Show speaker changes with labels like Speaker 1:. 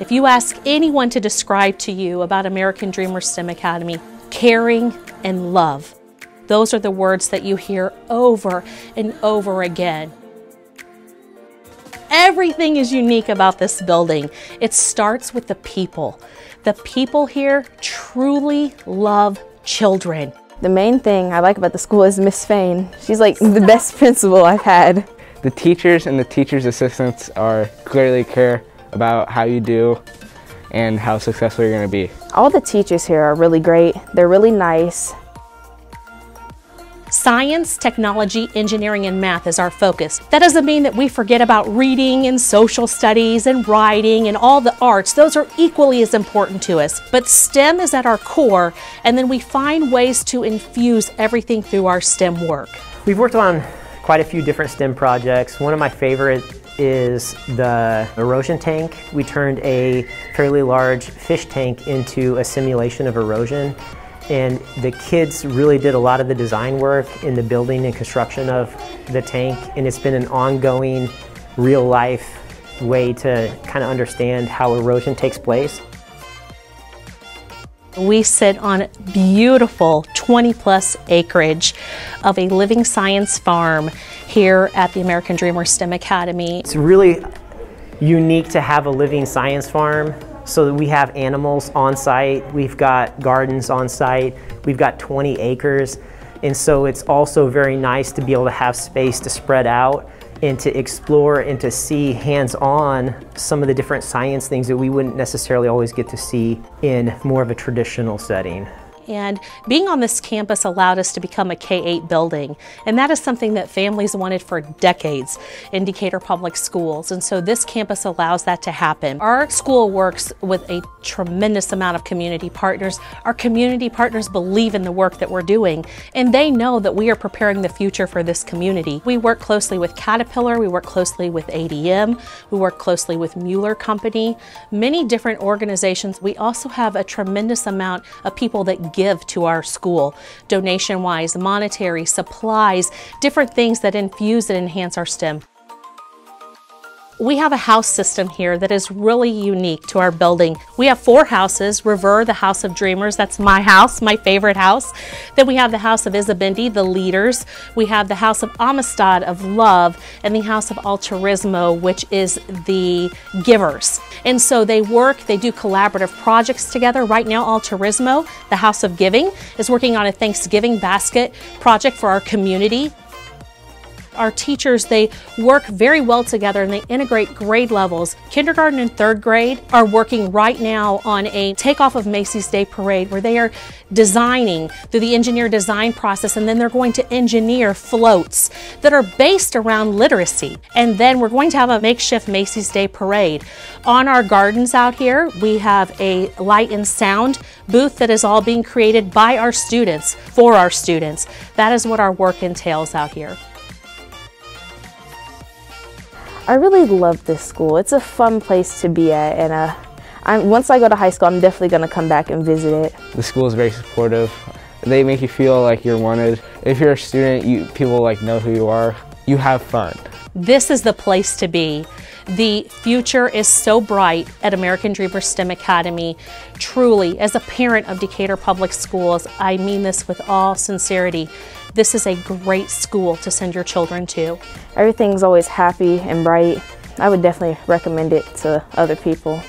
Speaker 1: If you ask anyone to describe to you about American Dreamer STEM Academy, caring and love, those are the words that you hear over and over again. Everything is unique about this building. It starts with the people. The people here truly love children.
Speaker 2: The main thing I like about the school is Miss Fain. She's like the best principal I've had.
Speaker 3: The teachers and the teachers' assistants are clearly care about how you do and how successful you're going to be.
Speaker 2: All the teachers here are really great. They're really nice.
Speaker 1: Science, technology, engineering, and math is our focus. That doesn't mean that we forget about reading and social studies and writing and all the arts. Those are equally as important to us. But STEM is at our core, and then we find ways to infuse everything through our STEM work.
Speaker 4: We've worked on quite a few different STEM projects. One of my favorite is the erosion tank. We turned a fairly large fish tank into a simulation of erosion. And the kids really did a lot of the design work in the building and construction of the tank. And it's been an ongoing, real life way to kind of understand how erosion takes place.
Speaker 1: We sit on beautiful 20 plus acreage of a living science farm here at the American Dreamer STEM Academy.
Speaker 4: It's really unique to have a living science farm so that we have animals on site, we've got gardens on site, we've got 20 acres. And so it's also very nice to be able to have space to spread out and to explore and to see hands-on some of the different science things that we wouldn't necessarily always get to see in more of a traditional setting.
Speaker 1: And being on this campus allowed us to become a K-8 building. And that is something that families wanted for decades in Decatur Public Schools. And so this campus allows that to happen. Our school works with a tremendous amount of community partners. Our community partners believe in the work that we're doing, and they know that we are preparing the future for this community. We work closely with Caterpillar, we work closely with ADM, we work closely with Mueller Company, many different organizations. We also have a tremendous amount of people that give to our school, donation-wise, monetary, supplies, different things that infuse and enhance our STEM. We have a house system here that is really unique to our building. We have four houses, Reveur, the House of Dreamers, that's my house, my favorite house. Then we have the House of Isibindi, the leaders. We have the House of Amistad of love and the House of Altruismo, which is the givers. And so they work, they do collaborative projects together. Right now, Altruismo, the House of Giving, is working on a Thanksgiving basket project for our community our teachers, they work very well together and they integrate grade levels. Kindergarten and third grade are working right now on a takeoff of Macy's Day Parade where they are designing through the engineer design process and then they're going to engineer floats that are based around literacy. And then we're going to have a makeshift Macy's Day Parade. On our gardens out here, we have a light and sound booth that is all being created by our students, for our students. That is what our work entails out here.
Speaker 2: I really love this school. It's a fun place to be at and uh, I'm, once I go to high school, I'm definitely going to come back and visit it.
Speaker 3: The school is very supportive. They make you feel like you're wanted. If you're a student, you, people like know who you are. You have fun.
Speaker 1: This is the place to be. The future is so bright at American Dreamer STEM Academy. Truly, as a parent of Decatur Public Schools, I mean this with all sincerity. This is a great school to send your children to.
Speaker 2: Everything's always happy and bright. I would definitely recommend it to other people.